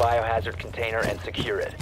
biohazard container and secure it.